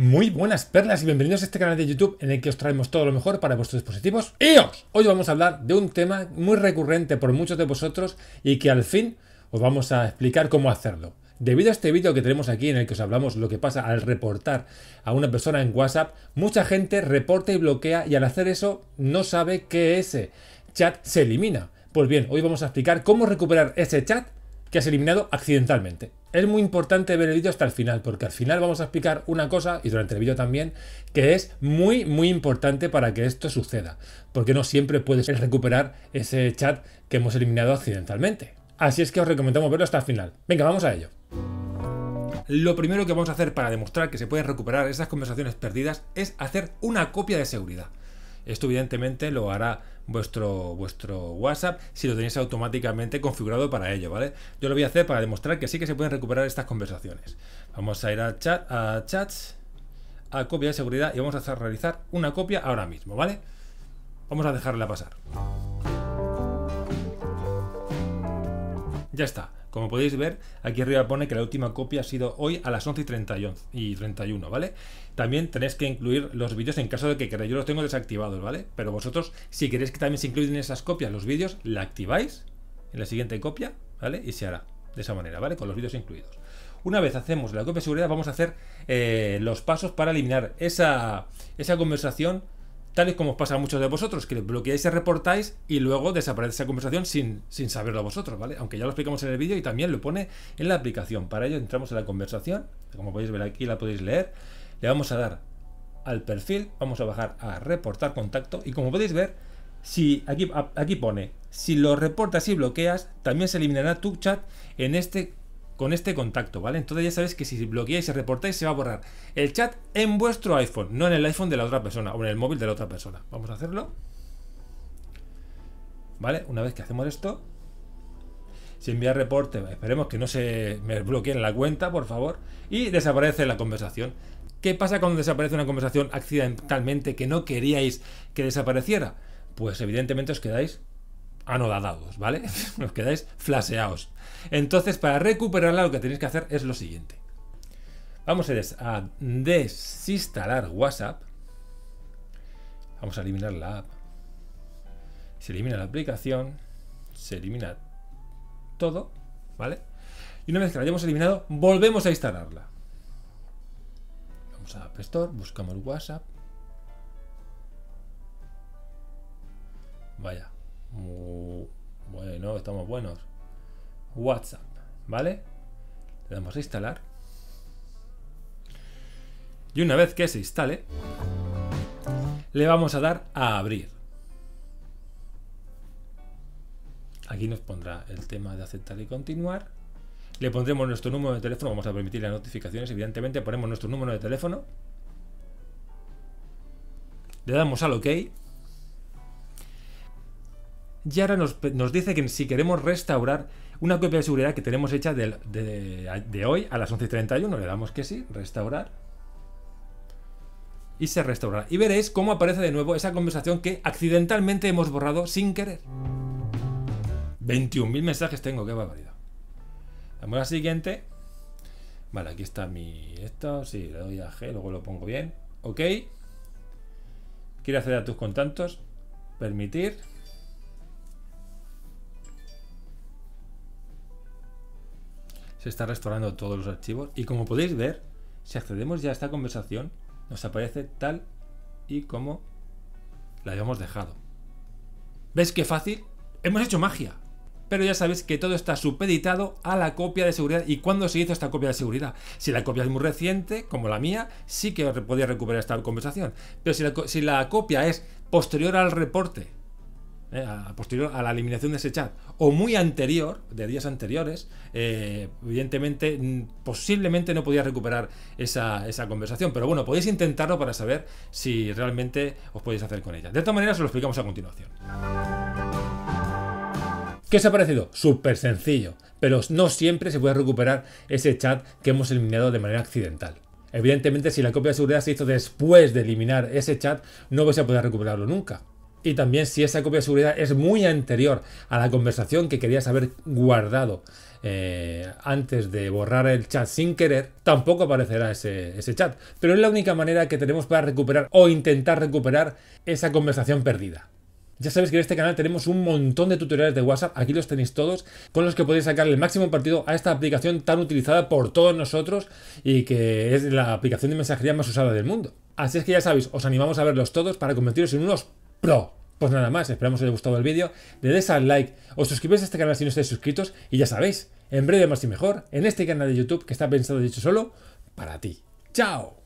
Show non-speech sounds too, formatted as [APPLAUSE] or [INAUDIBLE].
Muy buenas perlas y bienvenidos a este canal de YouTube en el que os traemos todo lo mejor para vuestros dispositivos iOS. Hoy vamos a hablar de un tema muy recurrente por muchos de vosotros y que al fin os vamos a explicar cómo hacerlo. Debido a este vídeo que tenemos aquí en el que os hablamos lo que pasa al reportar a una persona en WhatsApp, mucha gente reporta y bloquea y al hacer eso no sabe que ese chat se elimina. Pues bien, hoy vamos a explicar cómo recuperar ese chat que has eliminado accidentalmente. Es muy importante ver el vídeo hasta el final, porque al final vamos a explicar una cosa, y durante el vídeo también, que es muy, muy importante para que esto suceda, porque no siempre puedes recuperar ese chat que hemos eliminado accidentalmente. Así es que os recomendamos verlo hasta el final. Venga, vamos a ello. Lo primero que vamos a hacer para demostrar que se pueden recuperar esas conversaciones perdidas es hacer una copia de seguridad. Esto evidentemente lo hará vuestro, vuestro WhatsApp si lo tenéis automáticamente configurado para ello, ¿vale? Yo lo voy a hacer para demostrar que sí que se pueden recuperar estas conversaciones. Vamos a ir a, chat, a chats, a copia de seguridad y vamos a realizar una copia ahora mismo, ¿vale? Vamos a dejarla pasar. Ya está. Como podéis ver, aquí arriba pone que la última copia ha sido hoy a las 11 y 31, ¿vale? También tenéis que incluir los vídeos en caso de que queráis. Yo los tengo desactivados, ¿vale? Pero vosotros, si queréis que también se incluyan esas copias los vídeos, la activáis en la siguiente copia, ¿vale? Y se hará de esa manera, ¿vale? Con los vídeos incluidos. Una vez hacemos la copia de seguridad, vamos a hacer eh, los pasos para eliminar esa, esa conversación tal y como os pasa a muchos de vosotros, que bloqueáis y reportáis y luego desaparece esa conversación sin, sin saberlo vosotros, ¿vale? Aunque ya lo explicamos en el vídeo y también lo pone en la aplicación. Para ello entramos en la conversación, como podéis ver aquí la podéis leer, le vamos a dar al perfil, vamos a bajar a reportar contacto y como podéis ver, si aquí, aquí pone, si lo reportas y bloqueas, también se eliminará tu chat en este con este contacto, ¿vale? Entonces ya sabéis que si bloqueáis y reportáis se va a borrar el chat en vuestro iPhone, no en el iPhone de la otra persona o en el móvil de la otra persona. Vamos a hacerlo. ¿Vale? Una vez que hacemos esto, si envía reporte, esperemos que no se me bloqueen la cuenta, por favor, y desaparece la conversación. ¿Qué pasa cuando desaparece una conversación accidentalmente que no queríais que desapareciera? Pues evidentemente os quedáis anodadados, ¿vale? [LAUGHS] Os quedáis flaseados. Entonces, para recuperarla, lo que tenéis que hacer es lo siguiente. Vamos a desinstalar WhatsApp. Vamos a eliminar la app. Se elimina la aplicación. Se elimina todo, ¿vale? Y una vez que la hayamos eliminado, volvemos a instalarla. Vamos a App Store, buscamos WhatsApp. Vaya, bueno, estamos buenos. WhatsApp, ¿vale? Le damos a instalar. Y una vez que se instale, le vamos a dar a abrir. Aquí nos pondrá el tema de aceptar y continuar. Le pondremos nuestro número de teléfono, vamos a permitir las notificaciones, evidentemente ponemos nuestro número de teléfono. Le damos al OK y ahora nos, dice que si queremos restaurar una copia de seguridad que tenemos hecha de, hoy a las 11.31, le damos que sí, restaurar. Y se restaurará. Y veréis cómo aparece de nuevo esa conversación que accidentalmente hemos borrado sin querer. 21.000 mensajes tengo, qué barbaridad. Damos a la siguiente. Vale, aquí está mi... Esto, sí, le doy a G, luego lo pongo bien. Ok. Quiere acceder a tus contactos. Permitir. Se está restaurando todos los archivos y como podéis ver, si accedemos ya a esta conversación, nos aparece tal y como la habíamos dejado. ¿Ves qué fácil? Hemos hecho magia. Pero ya sabéis que todo está supeditado a la copia de seguridad. ¿Y cuándo se hizo esta copia de seguridad? Si la copia es muy reciente, como la mía, sí que podía recuperar esta conversación. Pero si la, si la copia es posterior al reporte eh, posterior a la eliminación de ese chat, o muy anterior, de días anteriores, eh, evidentemente, posiblemente no podía recuperar esa, esa, conversación. Pero bueno, podéis intentarlo para saber si realmente os podéis hacer con ella. De esta manera, os lo explicamos a continuación. ¿Qué os ha parecido? Súper sencillo, pero no siempre se puede recuperar ese chat que hemos eliminado de manera accidental. Evidentemente, si la copia de seguridad se hizo después de eliminar ese chat, no vais a poder recuperarlo nunca y también si esa copia de seguridad es muy anterior a la conversación que querías haber guardado eh, antes de borrar el chat sin querer, tampoco aparecerá ese, ese chat. Pero es la única manera que tenemos para recuperar o intentar recuperar esa conversación perdida. Ya sabéis que en este canal tenemos un montón de tutoriales de WhatsApp, aquí los tenéis todos, con los que podéis sacarle el máximo partido a esta aplicación tan utilizada por todos nosotros y que es la aplicación de mensajería más usada del mundo. Así es que ya sabéis, os animamos a verlos todos para convertiros en unos pro. Pues nada más, esperamos que os haya gustado el vídeo. Le des al like, os suscribís a este canal si no estáis suscritos y ya sabéis, en breve más y mejor, en este canal de YouTube que está pensado y hecho solo para ti. ¡Chao!